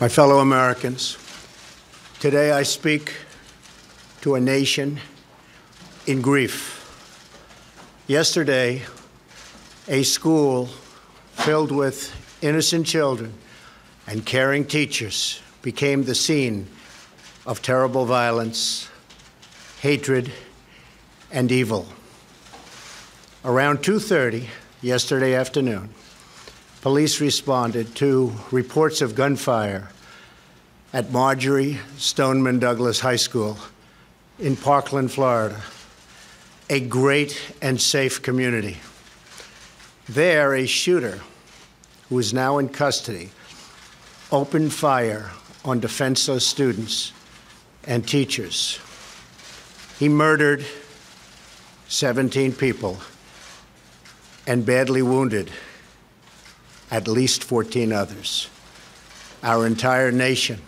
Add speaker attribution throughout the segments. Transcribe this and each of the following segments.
Speaker 1: My fellow Americans, today I speak to a nation in grief. Yesterday, a school filled with innocent children and caring teachers became the scene of terrible violence, hatred, and evil. Around 2:30 yesterday afternoon, police responded to reports of gunfire at Marjory Stoneman Douglas High School in Parkland, Florida, a great and safe community. There, a shooter who is now in custody opened fire on defenseless students and teachers. He murdered 17 people and badly wounded at least 14 others. Our entire nation,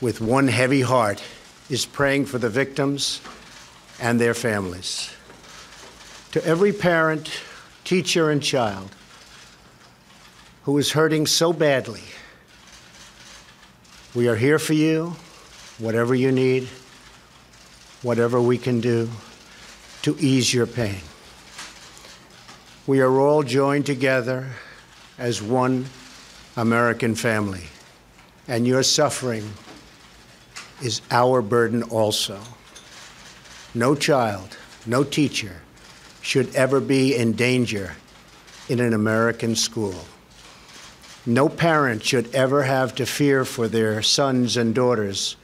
Speaker 1: with one heavy heart, is praying for the victims and their families. To every parent, teacher, and child who is hurting so badly, we are here for you, whatever you need, whatever we can do to ease your pain. We are all joined together as one American family, and your suffering is our burden also. No child, no teacher should ever be in danger in an American school. No parent should ever have to fear for their sons and daughters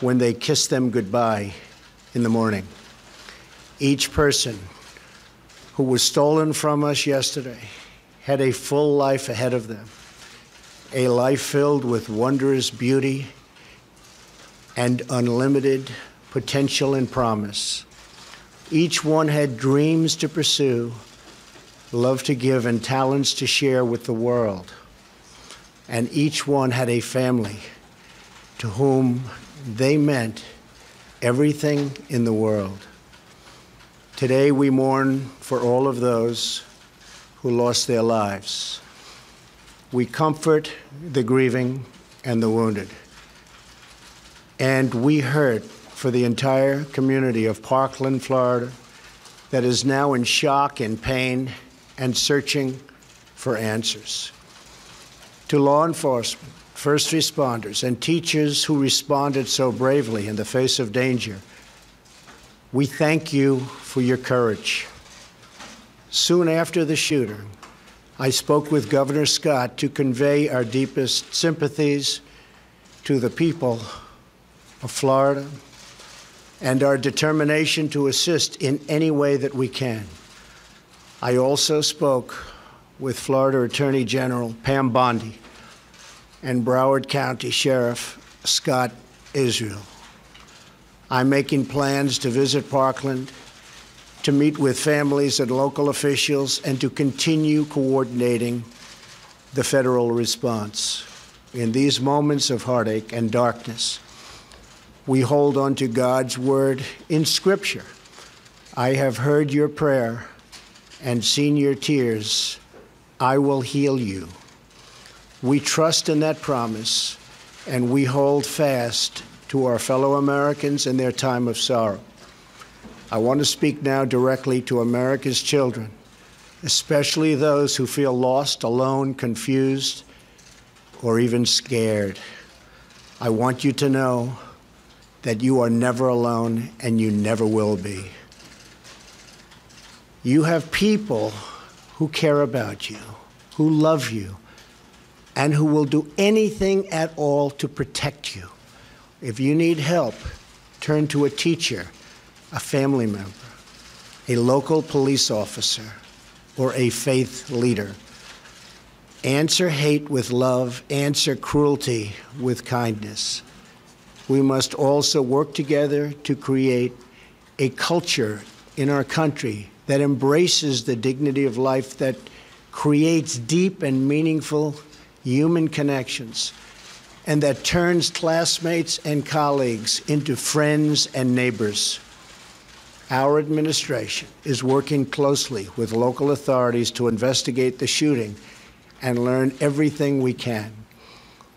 Speaker 1: when they kiss them goodbye in the morning. Each person who was stolen from us yesterday had a full life ahead of them, a life filled with wondrous beauty and unlimited potential and promise. Each one had dreams to pursue, love to give, and talents to share with the world. And each one had a family to whom they meant everything in the world. Today we mourn for all of those who lost their lives. We comfort the grieving and the wounded. And we hurt for the entire community of Parkland, Florida, that is now in shock and pain and searching for answers. To law enforcement, first responders, and teachers who responded so bravely in the face of danger, we thank you for your courage. Soon after the shooting, I spoke with Governor Scott to convey our deepest sympathies to the people of Florida and our determination to assist in any way that we can. I also spoke with Florida Attorney General Pam Bondi and Broward County Sheriff Scott Israel. I'm making plans to visit Parkland to meet with families and local officials and to continue coordinating the federal response. In these moments of heartache and darkness, we hold on to God's word in Scripture. I have heard your prayer and seen your tears. I will heal you. We trust in that promise and we hold fast to our fellow Americans in their time of sorrow. I want to speak now directly to America's children, especially those who feel lost, alone, confused, or even scared. I want you to know that you are never alone and you never will be. You have people who care about you, who love you, and who will do anything at all to protect you. If you need help, turn to a teacher a family member, a local police officer, or a faith leader. Answer hate with love, answer cruelty with kindness. We must also work together to create a culture in our country that embraces the dignity of life, that creates deep and meaningful human connections, and that turns classmates and colleagues into friends and neighbors. Our administration is working closely with local authorities to investigate the shooting and learn everything we can.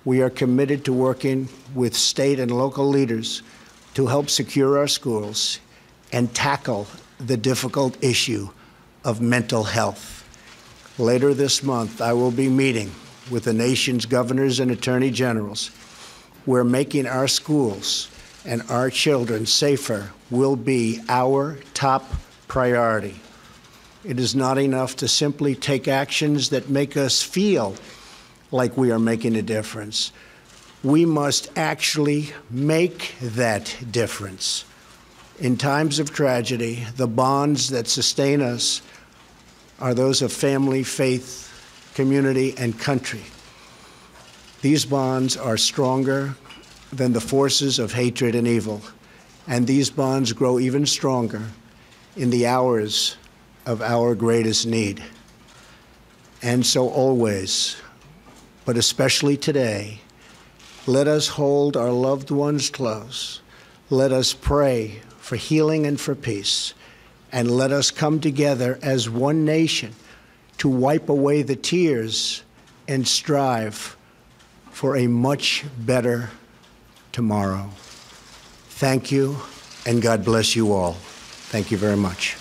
Speaker 1: We are committed to working with state and local leaders to help secure our schools and tackle the difficult issue of mental health. Later this month, I will be meeting with the nation's governors and attorney generals. Where making our schools and our children safer will be our top priority. It is not enough to simply take actions that make us feel like we are making a difference. We must actually make that difference. In times of tragedy, the bonds that sustain us are those of family, faith, community, and country. These bonds are stronger than the forces of hatred and evil, and these bonds grow even stronger in the hours of our greatest need. And so, always, but especially today, let us hold our loved ones close. Let us pray for healing and for peace. And let us come together as one nation to wipe away the tears and strive for a much better tomorrow. Thank you, and God bless you all. Thank you very much.